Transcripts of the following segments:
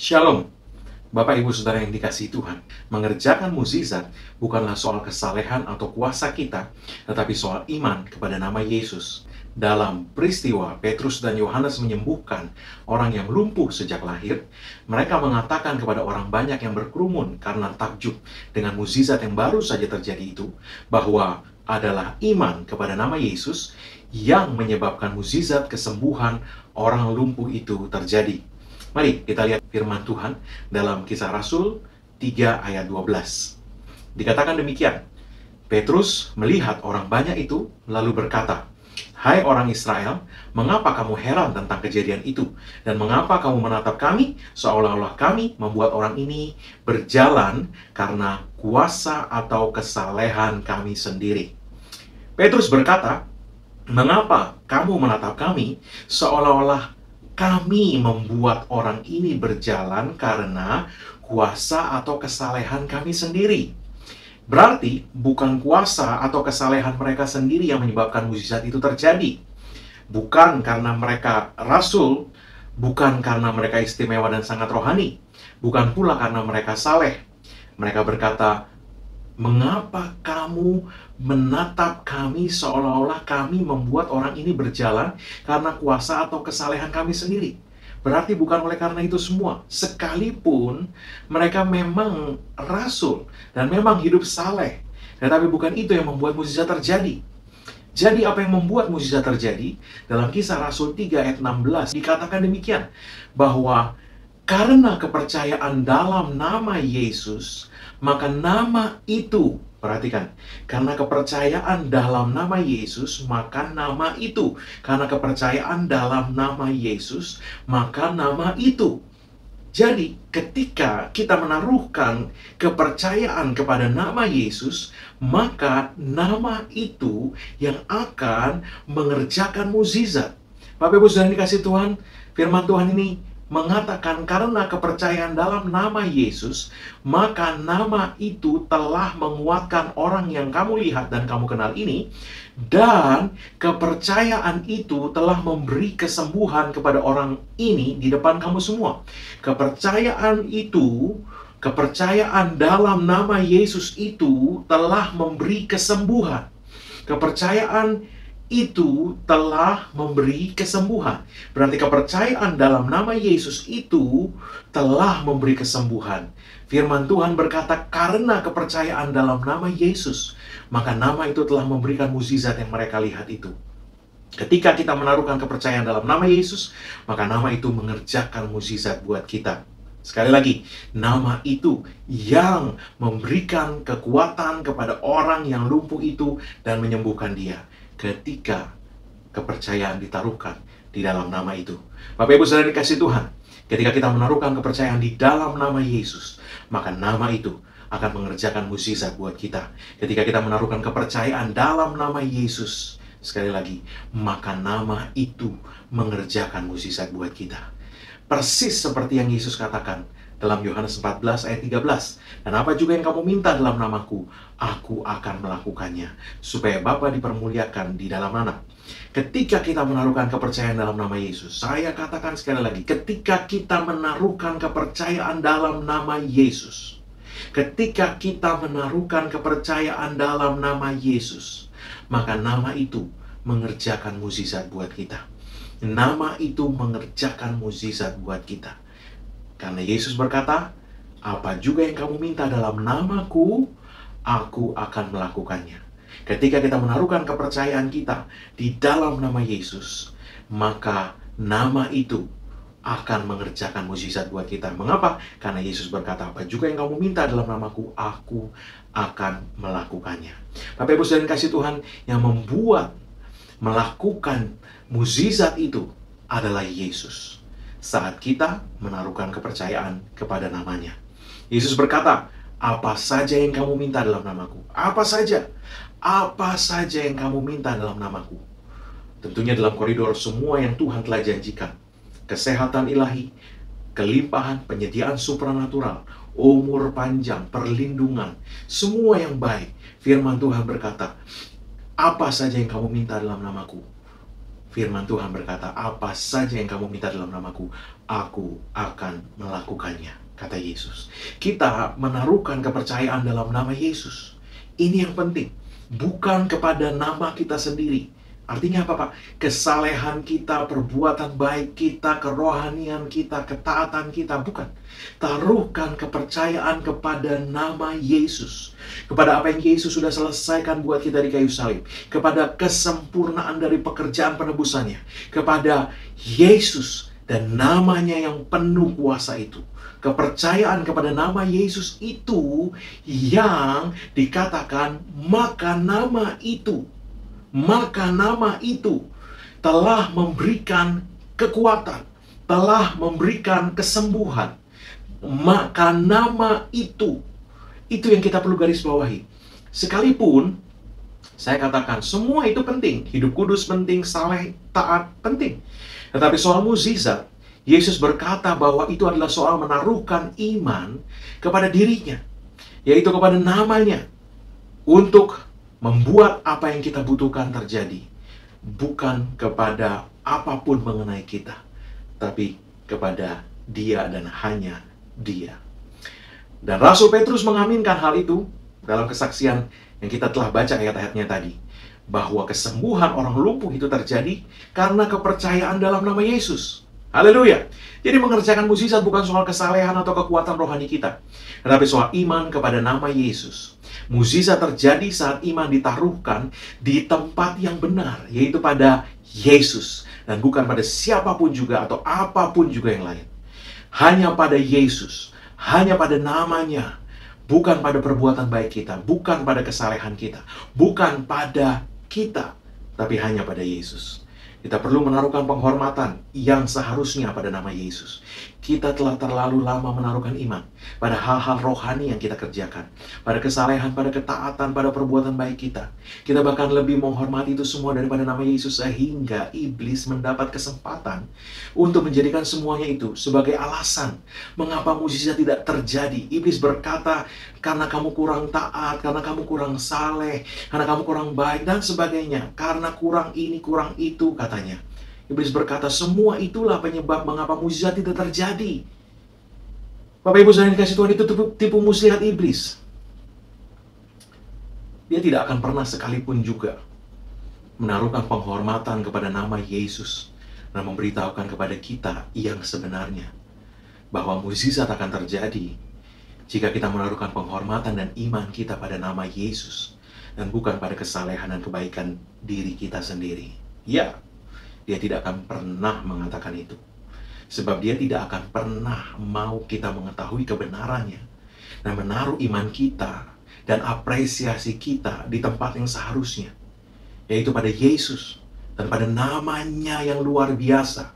Shalom, Bapak Ibu Saudara yang dikasih Tuhan. Mengerjakan mukjizat bukanlah soal kesalehan atau kuasa kita, tetapi soal iman kepada nama Yesus. Dalam peristiwa Petrus dan Yohanes menyembuhkan orang yang lumpuh sejak lahir, mereka mengatakan kepada orang banyak yang berkerumun karena takjub dengan mukjizat yang baru saja terjadi itu, bahwa adalah iman kepada nama Yesus yang menyebabkan mukjizat kesembuhan orang lumpuh itu terjadi. Mari kita lihat firman Tuhan dalam kisah Rasul 3 ayat 12. Dikatakan demikian, Petrus melihat orang banyak itu lalu berkata, Hai orang Israel, mengapa kamu heran tentang kejadian itu? Dan mengapa kamu menatap kami seolah-olah kami membuat orang ini berjalan karena kuasa atau kesalehan kami sendiri? Petrus berkata, Mengapa kamu menatap kami seolah-olah kami membuat orang ini berjalan karena kuasa atau kesalehan kami sendiri? Berarti bukan kuasa atau kesalehan mereka sendiri yang menyebabkan mujizat itu terjadi. Bukan karena mereka rasul, bukan karena mereka istimewa dan sangat rohani, bukan pula karena mereka saleh. Mereka berkata, "Mengapa kamu menatap kami seolah-olah kami membuat orang ini berjalan karena kuasa atau kesalehan kami sendiri?" Berarti bukan oleh karena itu semua. Sekalipun mereka memang rasul dan memang hidup saleh. Tetapi bukan itu yang membuat mukjizat terjadi. Jadi apa yang membuat mukjizat terjadi? Dalam kisah Rasul 3 ayat 16 dikatakan demikian. Bahwa karena kepercayaan dalam nama Yesus, maka nama itu Perhatikan, karena kepercayaan dalam nama Yesus, maka nama itu. Karena kepercayaan dalam nama Yesus, maka nama itu. Jadi, ketika kita menaruhkan kepercayaan kepada nama Yesus, maka nama itu yang akan mengerjakan mukjizat. Bapak Ibu sudah dikasih Tuhan, firman Tuhan ini mengatakan karena kepercayaan dalam nama Yesus, maka nama itu telah menguatkan orang yang kamu lihat dan kamu kenal ini, dan kepercayaan itu telah memberi kesembuhan kepada orang ini di depan kamu semua. Kepercayaan itu, kepercayaan dalam nama Yesus itu telah memberi kesembuhan. Kepercayaan itu telah memberi kesembuhan. Berarti kepercayaan dalam nama Yesus itu telah memberi kesembuhan. Firman Tuhan berkata, "Karena kepercayaan dalam nama Yesus, maka nama itu telah memberikan mukjizat yang mereka lihat itu." Ketika kita menaruhkan kepercayaan dalam nama Yesus, maka nama itu mengerjakan mukjizat buat kita. Sekali lagi, nama itu yang memberikan kekuatan kepada orang yang lumpuh itu dan menyembuhkan dia ketika kepercayaan ditaruhkan di dalam nama itu. Bapak Ibu Saudara dikasih Tuhan, ketika kita menaruhkan kepercayaan di dalam nama Yesus, maka nama itu akan mengerjakan mukjizat buat kita. Ketika kita menaruhkan kepercayaan dalam nama Yesus, sekali lagi, maka nama itu mengerjakan mukjizat buat kita. Persis seperti yang Yesus katakan, dalam Yohanes 14 ayat 13. Dan apa juga yang kamu minta dalam namaku, aku akan melakukannya. Supaya Bapa dipermuliakan di dalam anak. Ketika kita menaruhkan kepercayaan dalam nama Yesus, saya katakan sekali lagi, ketika kita menaruhkan kepercayaan dalam nama Yesus, ketika kita menaruhkan kepercayaan dalam nama Yesus, maka nama itu mengerjakan mukjizat buat kita. Nama itu mengerjakan mukjizat buat kita. Karena Yesus berkata, apa juga yang kamu minta dalam namaku, aku akan melakukannya. Ketika kita menaruhkan kepercayaan kita di dalam nama Yesus, maka nama itu akan mengerjakan mujizat buat kita. Mengapa? Karena Yesus berkata, apa juga yang kamu minta dalam namaku, aku akan melakukannya. Bapak Ibu dan kasih Tuhan yang membuat melakukan mujizat itu adalah Yesus saat kita menaruhkan kepercayaan kepada namanya. Yesus berkata, apa saja yang kamu minta dalam namaku. Apa saja. Apa saja yang kamu minta dalam namaku. Tentunya dalam koridor semua yang Tuhan telah janjikan. Kesehatan ilahi, kelimpahan, penyediaan supranatural, umur panjang, perlindungan, semua yang baik. Firman Tuhan berkata, apa saja yang kamu minta dalam namaku, Firman Tuhan berkata, apa saja yang kamu minta dalam namaku, aku akan melakukannya, kata Yesus. Kita menaruhkan kepercayaan dalam nama Yesus. Ini yang penting, bukan kepada nama kita sendiri, Artinya apa Pak? Kesalehan kita, perbuatan baik kita, kerohanian kita, ketaatan kita. Bukan. Taruhkan kepercayaan kepada nama Yesus. Kepada apa yang Yesus sudah selesaikan buat kita di kayu salib. Kepada kesempurnaan dari pekerjaan penebusannya. Kepada Yesus dan namanya yang penuh kuasa itu. Kepercayaan kepada nama Yesus itu yang dikatakan maka nama itu maka nama itu telah memberikan kekuatan, telah memberikan kesembuhan. Maka nama itu, itu yang kita perlu garis bawahi. Sekalipun saya katakan semua itu penting, hidup kudus penting, saleh, taat penting. Tetapi soal mukjizat, Yesus berkata bahwa itu adalah soal menaruhkan iman kepada dirinya, yaitu kepada namanya, untuk membuat apa yang kita butuhkan terjadi bukan kepada apa pun mengenai kita, tapi kepada Dia dan hanya Dia. Dan Rasul Petrus mengaminkan hal itu dalam kesaksian yang kita telah baca ayat-ayatnya tadi, bahwa kesembuhan orang lumpuh itu terjadi karena kepercayaan dalam nama Yesus. Haleluya. Jadi mengerjakan mukjizat bukan soal kesalehan atau kekuatan rohani kita, tetapi soal iman kepada nama Yesus. Mukjizat terjadi saat iman ditaruhkan di tempat yang benar, yaitu pada Yesus dan bukan pada siapa pun juga atau apa pun juga yang lain. Hanya pada Yesus, hanya pada namanya, bukan pada perbuatan baik kita, bukan pada kesalehan kita, bukan pada kita, tapi hanya pada Yesus. Kita perlu menaruhkan penghormatan yang seharusnya pada nama Yesus. Kita telah terlalu lama menaruhkan iman pada hal-hal rohani yang kita kerjakan, pada kesalehan, pada ketaatan, pada perbuatan baik kita. Kita bahkan lebih menghormati itu semua daripada nama Yesus sehingga iblis mendapat kesempatan untuk menjadikan semuanya itu sebagai alasan mengapa mujizat tidak terjadi. Iblis berkata, karena kamu kurang taat, karena kamu kurang saleh, karena kamu kurang baik dan sebagainya, karena kurang ini, kurang itu katanya. Iblis berkata, semua itulah penyebab mengapa mujizat tidak terjadi. Bapak Ibu saya dikasih Tuhan itu tipu, tipu muslihat iblis. Dia tidak akan pernah sekalipun juga menaruhkan penghormatan kepada nama Yesus dan memberitahukan kepada kita yang sebenarnya bahwa mujizat akan terjadi jika kita menaruhkan penghormatan dan iman kita pada nama Yesus dan bukan pada kesalehan dan kebaikan diri kita sendiri. Ya, dia tidak akan pernah mengatakan itu. Sebab dia tidak akan pernah mau kita mengetahui kebenarannya. Dan menaruh iman kita dan apresiasi kita di tempat yang seharusnya. Yaitu pada Yesus dan pada namanya yang luar biasa.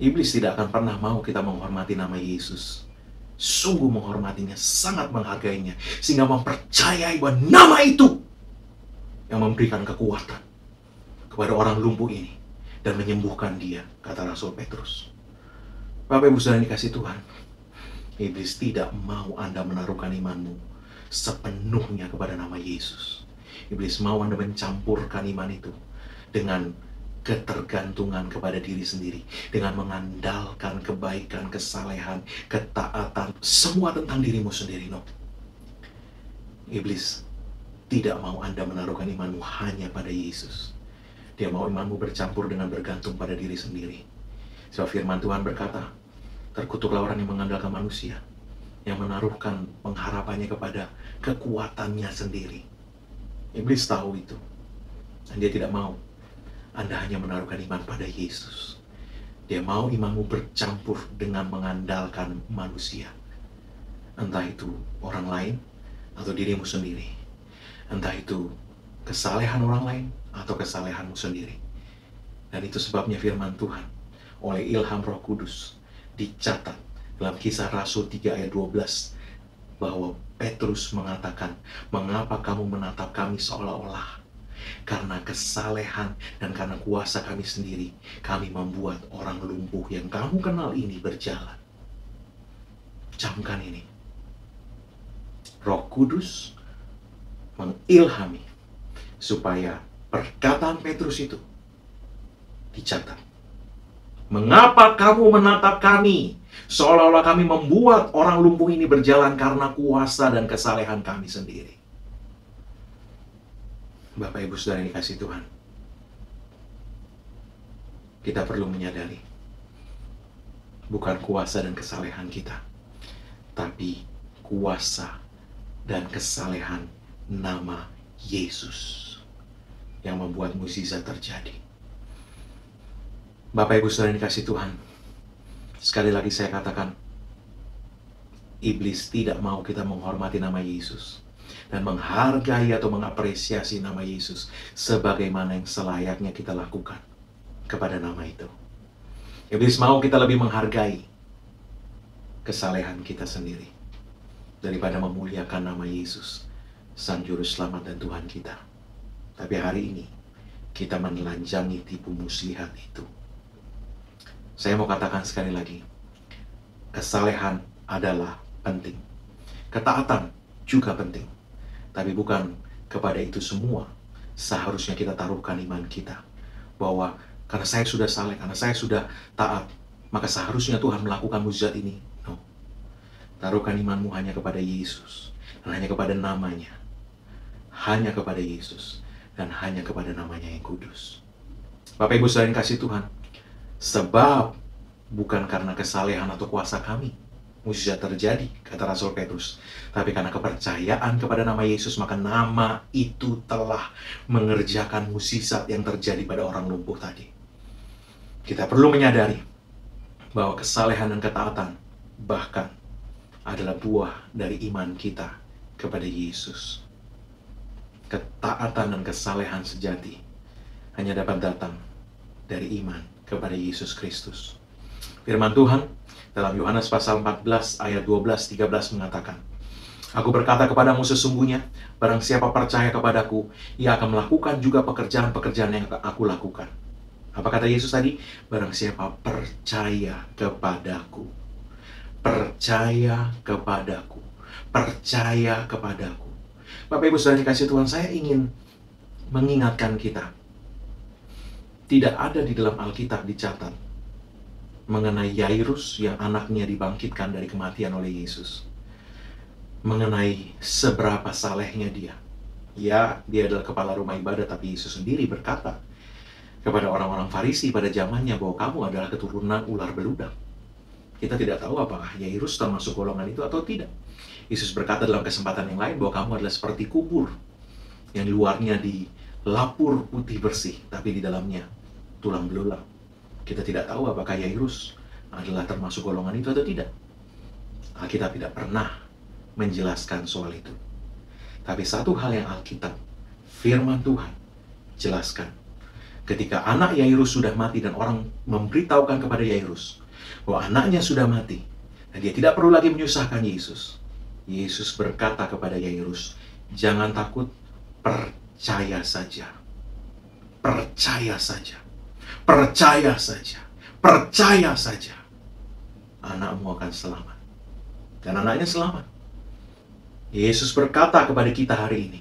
Iblis tidak akan pernah mau kita menghormati nama Yesus. Sungguh menghormatinya, sangat menghargainya. Sehingga mempercayai bahwa nama itu yang memberikan kekuatan kepada orang lumpuh ini dan menyembuhkan dia, kata Rasul Petrus. Bapak Ibu Saudara dikasih Tuhan, iblis tidak mau Anda menaruhkan imanmu sepenuhnya kepada nama Yesus. Iblis mau Anda mencampurkan iman itu dengan ketergantungan kepada diri sendiri dengan mengandalkan kebaikan, kesalehan, ketaatan, semua tentang dirimu sendiri. No. Iblis tidak mau Anda menaruhkan imanmu hanya pada Yesus. Dia mau imanmu bercampur dengan bergantung pada diri sendiri. Sebab firman Tuhan berkata, terkutuklah orang yang mengandalkan manusia, yang menaruhkan pengharapannya kepada kekuatannya sendiri. Iblis tahu itu. Dan dia tidak mau. Anda hanya menaruhkan iman pada Yesus. Dia mau imanmu bercampur dengan mengandalkan manusia. Entah itu orang lain atau dirimu sendiri. Entah itu kesalehan orang lain atau kesalehanmu sendiri. Dan itu sebabnya firman Tuhan oleh ilham roh kudus dicatat dalam kisah Rasul 3 ayat 12 bahwa Petrus mengatakan, mengapa kamu menatap kami seolah-olah karena kesalehan dan karena kuasa kami sendiri, kami membuat orang lumpuh yang kamu kenal ini berjalan. Camkan ini. Roh Kudus mengilhami supaya perkataan Petrus itu dicatat. Mengapa kamu menatap kami? Seolah-olah kami membuat orang lumpuh ini berjalan karena kuasa dan kesalehan kami sendiri. Bapak Ibu Saudara yang dikasih Tuhan, kita perlu menyadari bukan kuasa dan kesalehan kita, tapi kuasa dan kesalehan nama Yesus yang membuat mukjizat terjadi. Bapak Ibu Saudara yang dikasih Tuhan, sekali lagi saya katakan, iblis tidak mau kita menghormati nama Yesus dan menghargai atau mengapresiasi nama Yesus sebagaimana yang selayaknya kita lakukan kepada nama itu. Iblis mau kita lebih menghargai kesalehan kita sendiri daripada memuliakan nama Yesus, Sang Juru Selamat dan Tuhan kita. Tapi hari ini kita menelanjangi tipu muslihat itu. Saya mau katakan sekali lagi, kesalehan adalah penting. Ketaatan juga penting. Tapi bukan kepada itu semua seharusnya kita taruhkan iman kita. Bahwa karena saya sudah saleh, karena saya sudah taat, maka seharusnya Tuhan melakukan mujizat ini. No. Taruhkan imanmu hanya kepada Yesus, hanya kepada namanya. Hanya kepada Yesus, dan hanya kepada namanya yang kudus. Bapak Ibu selain kasih Tuhan, sebab bukan karena kesalehan atau kuasa kami, mujizat terjadi, kata Rasul Petrus. Tapi karena kepercayaan kepada nama Yesus, maka nama itu telah mengerjakan mujizat yang terjadi pada orang lumpuh tadi. Kita perlu menyadari bahwa kesalehan dan ketaatan bahkan adalah buah dari iman kita kepada Yesus. Ketaatan dan kesalehan sejati hanya dapat datang dari iman kepada Yesus Kristus. Firman Tuhan dalam Yohanes pasal 14 ayat 12 13 mengatakan, Aku berkata kepadamu sesungguhnya, barang siapa percaya kepadaku, ia akan melakukan juga pekerjaan-pekerjaan yang aku lakukan apa kata Yesus tadi? Barang siapa percaya kepadaku. Percaya kepadaku. Percaya kepadaku. Bapak Ibu sudah dikasih Tuhan, saya ingin mengingatkan kita. Tidak ada di dalam Alkitab dicatat mengenai Yairus yang anaknya dibangkitkan dari kematian oleh Yesus. Mengenai seberapa salehnya dia. Ya, dia adalah kepala rumah ibadah, tapi Yesus sendiri berkata, kepada orang-orang Farisi pada zamannya bahwa kamu adalah keturunan ular beludak. Kita tidak tahu apakah Yairus termasuk golongan itu atau tidak. Yesus berkata dalam kesempatan yang lain bahwa kamu adalah seperti kubur yang luarnya dilapur putih bersih, tapi di dalamnya tulang belulang. Kita tidak tahu apakah Yairus adalah termasuk golongan itu atau tidak. Alkitab tidak pernah menjelaskan soal itu. Tapi satu hal yang Alkitab, firman Tuhan, jelaskan ketika anak Yairus sudah mati dan orang memberitahukan kepada Yairus bahwa anaknya sudah mati dan dia tidak perlu lagi menyusahkan Yesus. Yesus berkata kepada Yairus, "Jangan takut, percaya saja. Percaya saja. Percaya saja. Percaya saja. Anakmu akan selamat." Dan anaknya selamat. Yesus berkata kepada kita hari ini,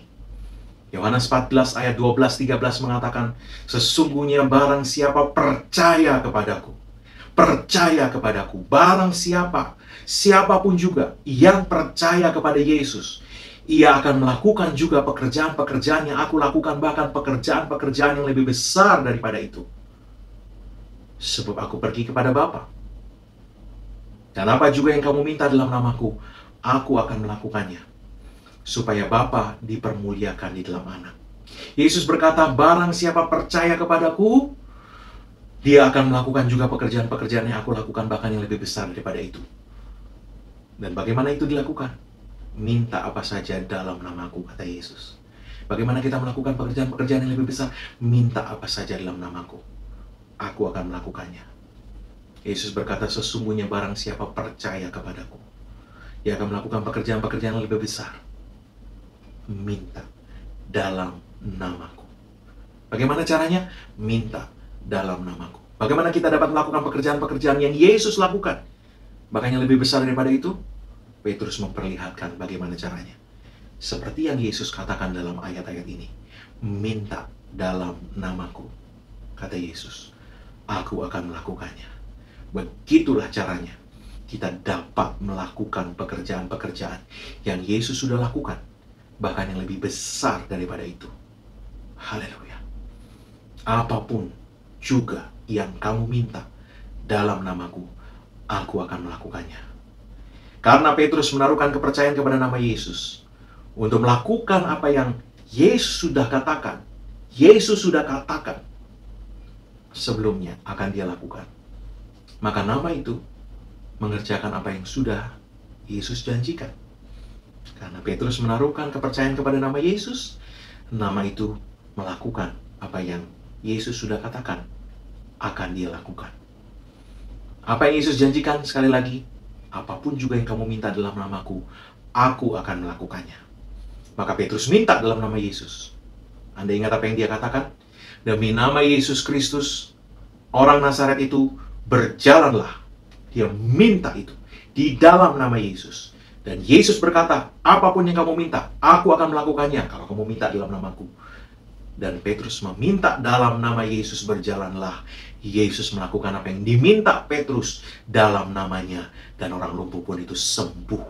Yohanes 14 ayat 12 13 mengatakan, sesungguhnya barang siapa percaya kepadaku, percaya kepadaku, barang siapa, siapa pun juga yang percaya kepada Yesus, ia akan melakukan juga pekerjaan-pekerjaan yang aku lakukan, bahkan pekerjaan-pekerjaan yang lebih besar daripada itu. Sebab aku pergi kepada Bapa. Dan apa juga yang kamu minta dalam namaku, aku akan melakukannya supaya Bapa dipermuliakan di dalam anak. Yesus berkata, barang siapa percaya kepadaku, dia akan melakukan juga pekerjaan-pekerjaan yang aku lakukan bahkan yang lebih besar daripada itu. Dan bagaimana itu dilakukan? Minta apa saja dalam namaku, kata Yesus. Bagaimana kita melakukan pekerjaan-pekerjaan yang lebih besar? Minta apa saja dalam namaku. Aku akan melakukannya. Yesus berkata, sesungguhnya barang siapa percaya kepadaku, dia akan melakukan pekerjaan-pekerjaan yang lebih besar minta dalam namaku. Bagaimana caranya? Minta dalam namaku. Bagaimana kita dapat melakukan pekerjaan-pekerjaan yang Yesus lakukan? Bahkan yang lebih besar daripada itu, Petrus memperlihatkan bagaimana caranya. Seperti yang Yesus katakan dalam ayat-ayat ini. Minta dalam namaku, kata Yesus. aku akan melakukannya. Begitulah caranya kita dapat melakukan pekerjaan-pekerjaan yang Yesus sudah lakukan, bahkan yang lebih besar daripada itu. Haleluya. Apa pun juga yang kamu minta dalam namaku, aku akan melakukannya. Karena Petrus menaruhkan kepercayaan kepada nama Yesus untuk melakukan apa yang Yesus sudah katakan, Yesus sudah katakan sebelumnya akan dia lakukan. Maka nama itu mengerjakan apa yang sudah Yesus janjikan. Karena Petrus menaruhkan kepercayaan kepada nama Yesus, nama itu melakukan apa yang Yesus sudah katakan akan dia lakukan. Apa yang Yesus janjikan sekali lagi, apa pun juga yang kamu minta dalam namaku, aku akan melakukannya. Maka Petrus minta dalam nama Yesus. Anda ingat apa yang dia katakan? Demi nama Yesus Kristus, orang Nazaret itu berjalanlah. Dia minta itu di dalam nama Yesus. Dan Yesus berkata, apa pun yang kamu minta, aku akan melakukannya kalau kamu minta dalam namaku. Dan Petrus meminta dalam nama Yesus berjalanlah. Yesus melakukan apa yang diminta Petrus dalam namanya. Dan orang lumpuh pun itu sembuh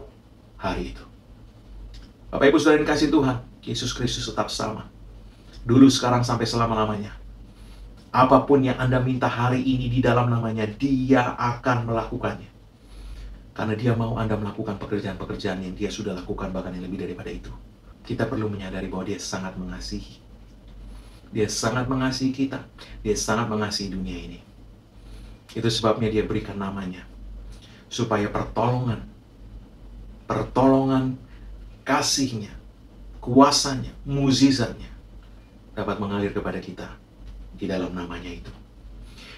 hari itu. Bapak Ibu Saudara kasih Tuhan, Yesus Kristus tetap sama. Dulu, sekarang, sampai selama-lamanya. Apa pun yang Anda minta hari ini di dalam namanya, dia akan melakukannya. Karena dia mau Anda melakukan pekerjaan-pekerjaan yang dia sudah lakukan, bahkan yang lebih daripada itu. Kita perlu menyadari bahwa dia sangat mengasihi. Dia sangat mengasihi kita. Dia sangat mengasihi dunia ini. Itu sebabnya dia berikan namanya. Supaya pertolongan, pertolongan kasihnya, kuasanya, muzizatnya dapat mengalir kepada kita di dalam namanya itu.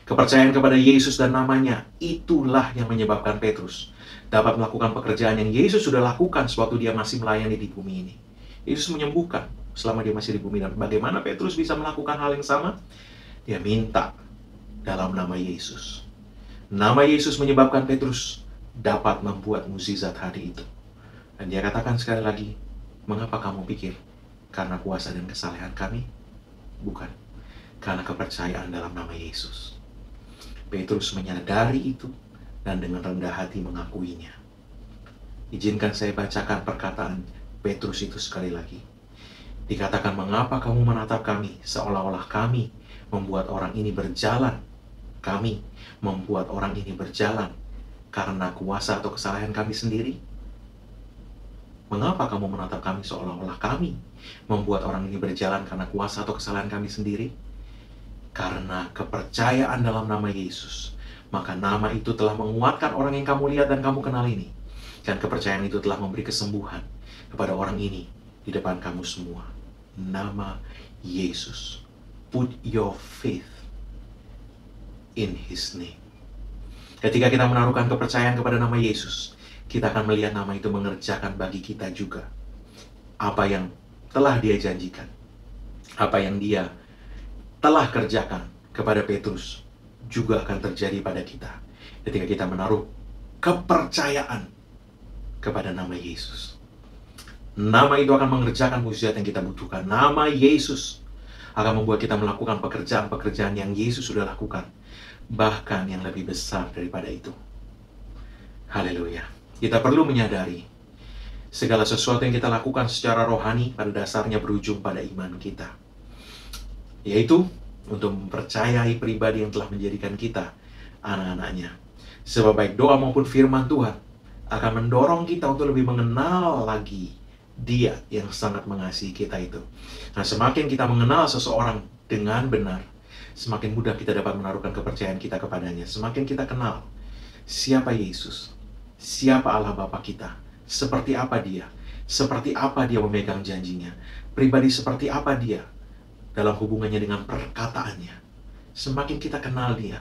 Kepercayaan kepada Yesus dan namanya, itulah yang menyebabkan Petrus dapat melakukan pekerjaan yang Yesus sudah lakukan sewaktu dia masih melayani di bumi ini. Yesus menyembuhkan selama dia masih di bumi. Dan bagaimana Petrus bisa melakukan hal yang sama? Dia minta dalam nama Yesus. Nama Yesus menyebabkan Petrus dapat membuat mukjizat hari itu. Dan dia katakan sekali lagi, mengapa kamu pikir? Karena kuasa dan kesalehan kami? Bukan karena kepercayaan dalam nama Yesus. Petrus menyadari itu dan dengan rendah hati mengakuinya. Izinkan saya bacakan perkataan Petrus itu sekali lagi. Dikatakan, mengapa kamu menatap kami seolah-olah kami membuat orang ini berjalan. Kami membuat orang ini berjalan karena kuasa atau kesalahan kami sendiri. Mengapa kamu menatap kami seolah-olah kami membuat orang ini berjalan karena kuasa atau kesalahan kami sendiri? Karena kepercayaan dalam nama Yesus, maka nama itu telah menguatkan orang yang kamu lihat dan kamu kenal ini. Dan kepercayaan itu telah memberi kesembuhan kepada orang ini di depan kamu semua. Nama Yesus. Put your faith in His name. Ketika kita menaruhkan kepercayaan kepada nama Yesus, kita akan melihat nama itu mengerjakan bagi kita juga apa yang telah Dia janjikan, apa yang Dia telah kerjakan kepada Petrus juga akan terjadi pada kita ketika kita menaruh kepercayaan kepada nama Yesus. Nama itu akan mengerjakan mujizat yang kita butuhkan. Nama Yesus akan membuat kita melakukan pekerjaan-pekerjaan yang Yesus sudah lakukan, bahkan yang lebih besar daripada itu. Haleluya. Kita perlu menyadari segala sesuatu yang kita lakukan secara rohani pada dasarnya berujung pada iman kita yaitu untuk mempercayai pribadi yang telah menjadikan kita anak-anaknya. Sebab baik doa maupun firman Tuhan akan mendorong kita untuk lebih mengenal lagi dia yang sangat mengasihi kita itu. Nah, semakin kita mengenal seseorang dengan benar, semakin mudah kita dapat menaruhkan kepercayaan kita kepadanya. Semakin kita kenal siapa Yesus, siapa Allah Bapa kita, seperti apa dia, seperti apa dia memegang janjinya, pribadi seperti apa dia, dalam hubungannya dengan perkataannya. Semakin kita kenal dia,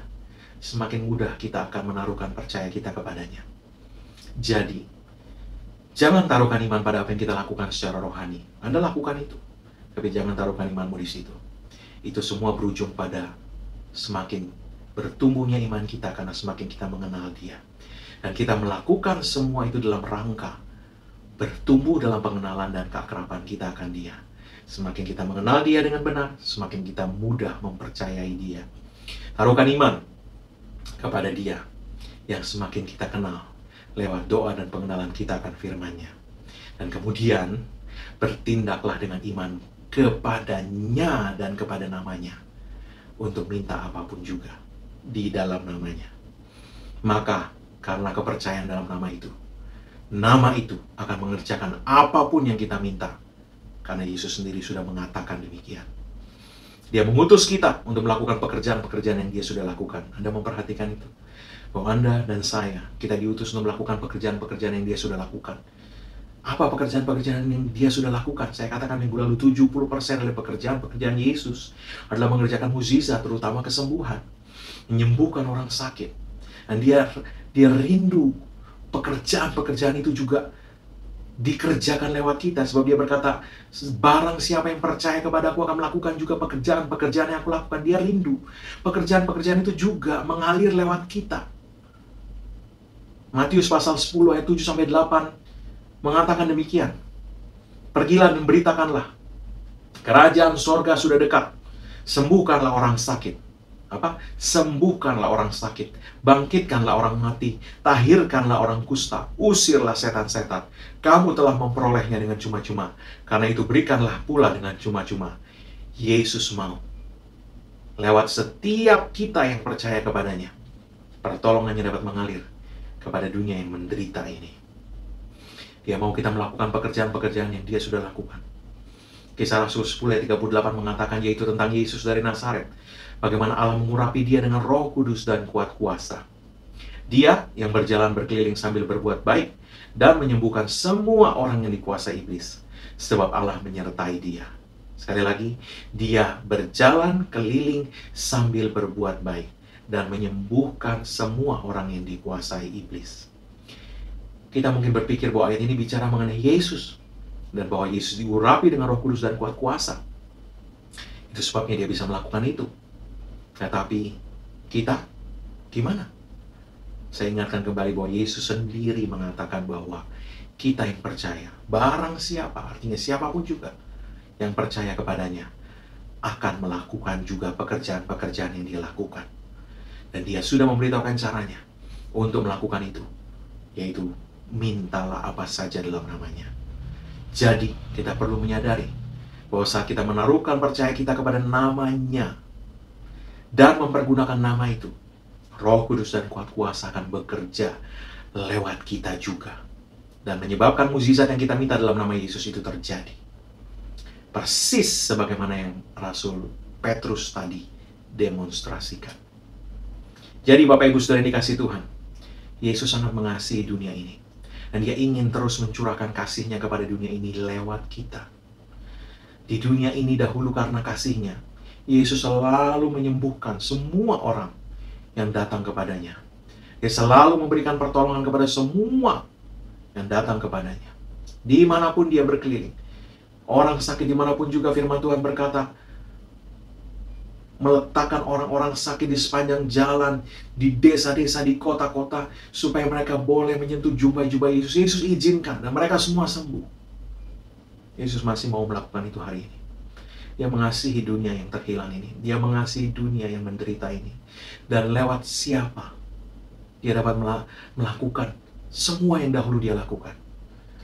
semakin mudah kita akan menaruhkan percaya kita kepadanya. Jadi, jangan taruhkan iman pada apa yang kita lakukan secara rohani. Anda lakukan itu, tapi jangan taruhkan imanmu di situ. Itu semua berujung pada semakin bertumbuhnya iman kita karena semakin kita mengenal dia. Dan kita melakukan semua itu dalam rangka bertumbuh dalam pengenalan dan keakraban kita akan dia Semakin kita mengenal dia dengan benar, semakin kita mudah mempercayai dia. Taruhkan iman kepada dia yang semakin kita kenal lewat doa dan pengenalan kita akan firman-Nya. Dan kemudian bertindaklah dengan iman kepadanya dan kepada namanya untuk minta apa pun juga di dalam namanya. Maka karena kepercayaan dalam nama itu, nama itu akan mengerjakan apa pun yang kita minta. Karena Yesus sendiri sudah mengatakan demikian. Dia mengutus kita untuk melakukan pekerjaan-pekerjaan yang dia sudah lakukan. Anda memperhatikan itu? Bahwa Anda dan saya, kita diutus untuk melakukan pekerjaan-pekerjaan yang dia sudah lakukan. Apa pekerjaan-pekerjaan yang dia sudah lakukan? Saya katakan minggu lalu 70% dari pekerjaan-pekerjaan Yesus adalah mengerjakan mukjizat, terutama kesembuhan. Menyembuhkan orang sakit. Dan dia dia rindu pekerjaan-pekerjaan itu juga dikerjakan lewat kita sebab dia berkata barang siapa yang percaya kepada aku akan melakukan juga pekerjaan-pekerjaan yang aku lakukan dia rindu pekerjaan-pekerjaan itu juga mengalir lewat kita Matius pasal 10 ayat 7 sampai 8 mengatakan demikian. Pergilah dan beritakanlah. Kerajaan sorga sudah dekat. Sembuhkanlah orang sakit. Apa? Sembuhkanlah orang sakit. Bangkitkanlah orang mati. Tahirkanlah orang kusta. Usirlah setan-setan. Kamu telah memperolehnya dengan cuma-cuma. Karena itu berikanlah pula dengan cuma-cuma. Yesus mau. Lewat setiap kita yang percaya kepadanya pertolongannya dapat mengalir kepada dunia yang menderita ini dia mau kita melakukan pekerjaan-pekerjaan yang dia sudah lakukan Kisah Rasul 10 ayat 38 mengatakan yaitu tentang Yesus dari Nazaret bagaimana Allah mengurapi dia dengan roh kudus dan kuat kuasa. Dia yang berjalan berkeliling sambil berbuat baik dan menyembuhkan semua orang yang dikuasai iblis. Sebab Allah menyertai dia. Sekali lagi, dia berjalan keliling sambil berbuat baik dan menyembuhkan semua orang yang dikuasai iblis. Kita mungkin berpikir bahwa ayat ini bicara mengenai Yesus dan bahwa Yesus diurapi dengan roh kudus dan kuat kuasa. Itu sebabnya dia bisa melakukan itu. Tetapi kita gimana? Saya ingatkan kembali bahwa Yesus sendiri mengatakan bahwa kita yang percaya, barang siapa, artinya siapa pun juga yang percaya kepadanya, akan melakukan juga pekerjaan-pekerjaan yang dia lakukan. Dan dia sudah memberitahukan caranya untuk melakukan itu, yaitu mintalah apa saja dalam namanya. Jadi kita perlu menyadari bahwa saat kita menaruhkan percaya kita kepada namanya, dan mempergunakan nama itu, Roh Kudus dan kuat kuasa akan bekerja lewat kita juga dan menyebabkan mukjizat yang kita minta dalam nama Yesus itu terjadi. Persis sebagaimana yang Rasul Petrus tadi demonstrasikan. Jadi Bapak Ibu yang dikasih Tuhan, Yesus sangat mengasihi dunia ini. Dan dia ingin terus mencurahkan kasihnya kepada dunia ini lewat kita. Di dunia ini dahulu karena kasihnya, Yesus selalu menyembuhkan semua orang yang datang kepadanya. Dia selalu memberikan pertolongan kepada semua yang datang kepadanya. Di mana pun dia berkeliling. Orang sakit di mana pun juga firman Tuhan berkata, meletakkan orang-orang sakit di sepanjang jalan, di desa-desa, di kota-kota, supaya mereka boleh menyentuh jubah-jubah Yesus. Yesus izinkan, dan mereka semua sembuh. Yesus masih mau melakukan itu hari ini. Dia mengasihi dunia yang terhilang ini. Dia mengasihi dunia yang menderita ini. Dan lewat siapa dia dapat melakukan semua yang dahulu dia lakukan.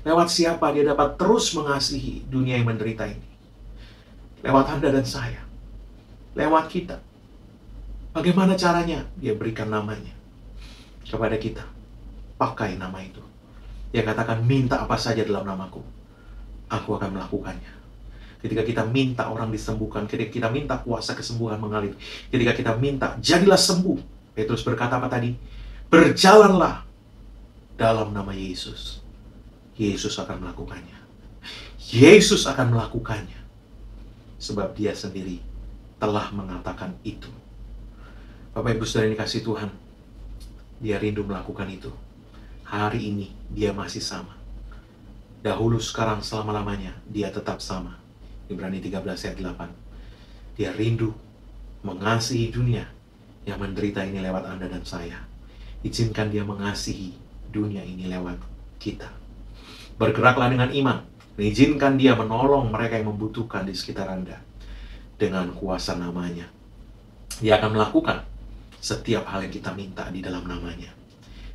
Lewat siapa dia dapat terus mengasihi dunia yang menderita ini. Lewat Anda dan saya. Lewat kita. Bagaimana caranya? Dia berikan namanya kepada kita. Pakai nama itu. Dia katakan, minta apa saja dalam namaku. Aku akan melakukannya ketika kita minta orang disembuhkan, ketika kita minta kuasa kesembuhan mengalir, ketika kita minta jadilah sembuh. Petrus berkata apa tadi? Berjalanlah dalam nama Yesus. Yesus akan melakukannya. Yesus akan melakukannya. Sebab dia sendiri telah mengatakan itu. Bapak Ibu Saudara dikasih Tuhan, dia rindu melakukan itu. Hari ini dia masih sama. Dahulu, sekarang, selama-lamanya dia tetap sama Ibrani 13 ayat 8. Dia rindu mengasihi dunia yang menderita ini lewat Anda dan saya. Izinkan dia mengasihi dunia ini lewat kita. Bergeraklah dengan iman. Izinkan dia menolong mereka yang membutuhkan di sekitar Anda. Dengan kuasa namanya. Dia akan melakukan setiap hal yang kita minta di dalam namanya.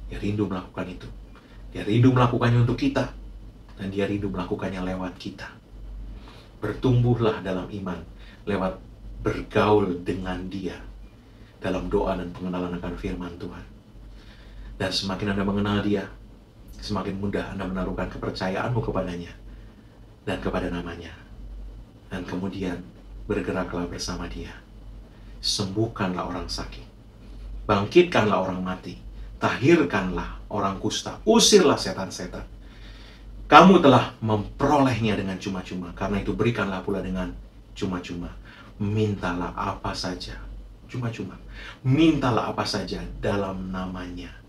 Dia rindu melakukan itu. Dia rindu melakukannya untuk kita, dan dia rindu melakukannya lewat kita. Bertumbuhlah dalam iman lewat bergaul dengan dia dalam doa dan pengenalan akan firman Tuhan. Dan semakin Anda mengenal dia, semakin mudah Anda menaruhkan kepercayaanmu kepadanya dan kepada namanya. Dan kemudian bergeraklah bersama dia. Sembuhkanlah orang sakit. Bangkitkanlah orang mati. Tahirkanlah orang kusta. Usirlah setan-setan. Kamu telah memperolehnya dengan cuma-cuma. Karena itu berikanlah pula dengan cuma-cuma. Mintalah apa saja. Cuma-cuma. Mintalah apa saja dalam namanya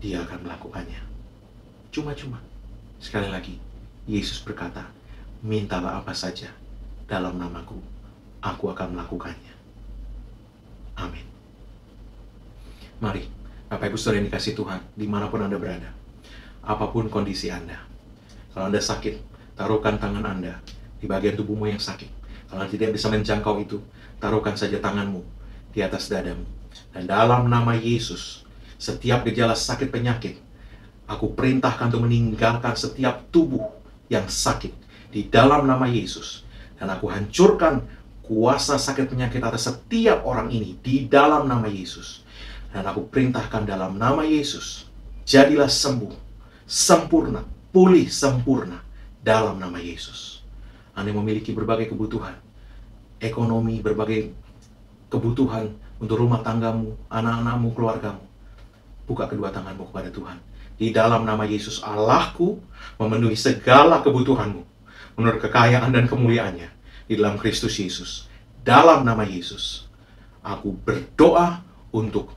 dia akan melakukannya. Cuma-cuma. Sekali lagi, Yesus berkata, mintalah apa saja dalam namaku, aku akan melakukannya. Amin. Mari, Bapak Ibu Saudara yang dikasih Tuhan, di mana pun Anda berada, apa pun kondisi Anda. Kalau Anda sakit, taruhkan tangan Anda di bagian tubuhmu yang sakit. Kalau Anda tidak bisa menjangkau itu, taruhkan saja tanganmu di atas dadamu. Dan dalam nama Yesus, setiap gejala sakit penyakit, aku perintahkan untuk meninggalkan setiap tubuh yang sakit di dalam nama Yesus. Dan aku hancurkan kuasa sakit penyakit atas setiap orang ini di dalam nama Yesus. Dan aku perintahkan dalam nama Yesus, jadilah sembuh, sempurna, pulih sempurna dalam nama Yesus. Anda memiliki berbagai kebutuhan, ekonomi, berbagai kebutuhan untuk rumah tanggamu, anak-anakmu, keluargamu buka kedua tanganmu kepada Tuhan. Di dalam nama Yesus Allahku memenuhi segala kebutuhanmu menurut kekayaan dan kemuliaannya di dalam Kristus Yesus. Dalam nama Yesus, aku berdoa untuk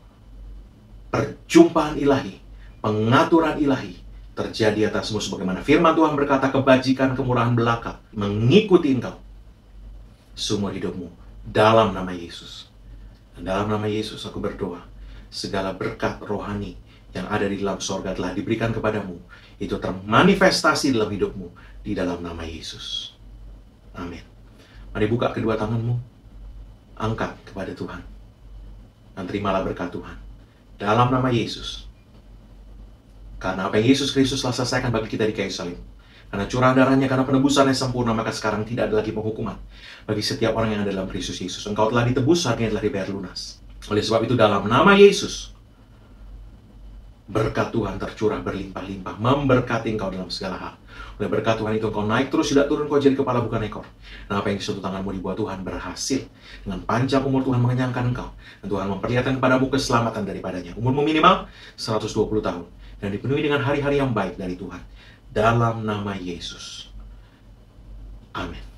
perjumpaan ilahi, pengaturan ilahi terjadi atasmu sebagaimana firman Tuhan berkata kebajikan kemurahan belaka mengikuti engkau seumur hidupmu dalam nama Yesus. Dan dalam nama Yesus aku berdoa segala berkat rohani yang ada di dalam sorga telah diberikan kepadamu, itu termanifestasi dalam hidupmu di dalam nama Yesus. Amin. Mari buka kedua tanganmu, angkat kepada Tuhan, dan terimalah berkat Tuhan. Dalam nama Yesus. Karena apa yang Yesus Kristus telah selesaikan bagi kita di kayu salib. Karena curah darahnya, karena penebusan yang sempurna, maka sekarang tidak ada lagi penghukuman bagi setiap orang yang ada dalam Kristus Yesus. Engkau telah ditebus, harganya telah dibayar lunas. Oleh sebab itu dalam nama Yesus, berkat Tuhan tercurah berlimpah-limpah, memberkati engkau dalam segala hal. Oleh berkat Tuhan itu engkau naik terus, tidak turun, kau jadi kepala bukan ekor. Dan apa yang disentuh tanganmu dibuat Tuhan berhasil. Dengan panjang umur Tuhan mengenyangkan engkau. Dan Tuhan memperlihatkan kepadamu keselamatan daripadanya. Umurmu minimal 120 tahun. Dan dipenuhi dengan hari-hari yang baik dari Tuhan. Dalam nama Yesus. Amin.